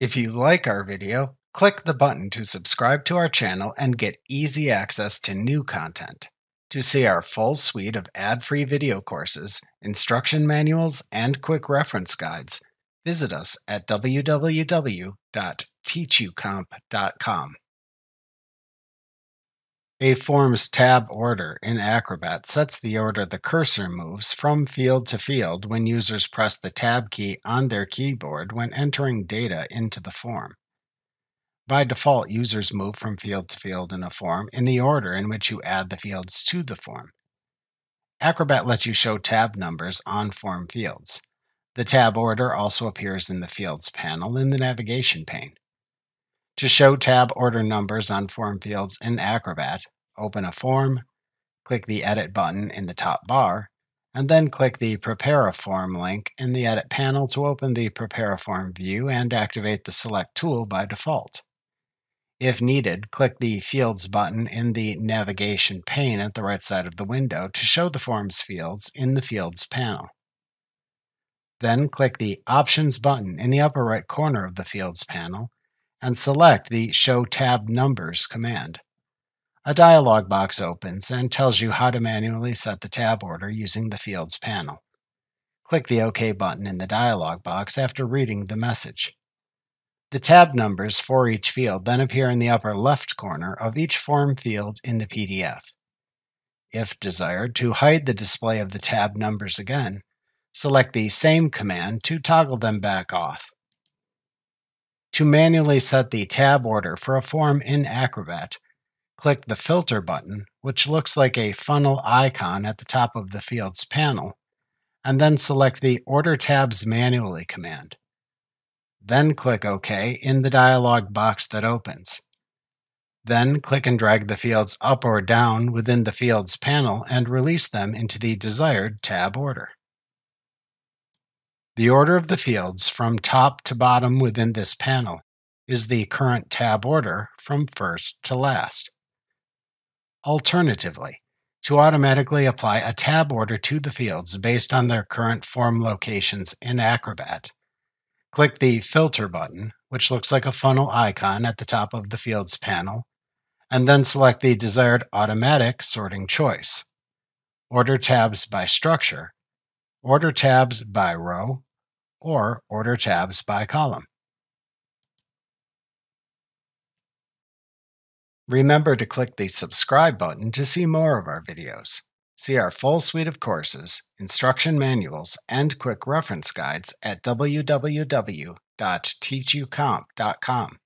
If you like our video, click the button to subscribe to our channel and get easy access to new content. To see our full suite of ad-free video courses, instruction manuals, and quick reference guides, visit us at www.teachucomp.com. A form's tab order in Acrobat sets the order the cursor moves from field to field when users press the tab key on their keyboard when entering data into the form. By default, users move from field to field in a form in the order in which you add the fields to the form. Acrobat lets you show tab numbers on form fields. The tab order also appears in the Fields panel in the navigation pane. To show tab order numbers on form fields in Acrobat, open a form, click the Edit button in the top bar, and then click the Prepare a Form link in the Edit panel to open the Prepare a Form view and activate the Select tool by default. If needed, click the Fields button in the navigation pane at the right side of the window to show the form's fields in the Fields panel. Then click the Options button in the upper right corner of the Fields panel and select the Show Tab Numbers command. A dialog box opens and tells you how to manually set the tab order using the Fields panel. Click the OK button in the dialog box after reading the message. The tab numbers for each field then appear in the upper left corner of each form field in the PDF. If desired to hide the display of the tab numbers again, select the same command to toggle them back off. To manually set the tab order for a form in Acrobat, click the Filter button, which looks like a funnel icon at the top of the Fields panel, and then select the Order Tabs Manually command. Then click OK in the dialog box that opens. Then click and drag the fields up or down within the Fields panel and release them into the desired tab order. The order of the fields from top to bottom within this panel is the current tab order from first to last. Alternatively, to automatically apply a tab order to the fields based on their current form locations in Acrobat, click the Filter button, which looks like a funnel icon at the top of the Fields panel, and then select the desired automatic sorting choice. Order tabs by structure, order tabs by row, or order tabs by column. Remember to click the subscribe button to see more of our videos. See our full suite of courses, instruction manuals, and quick reference guides at www.teachucomp.com.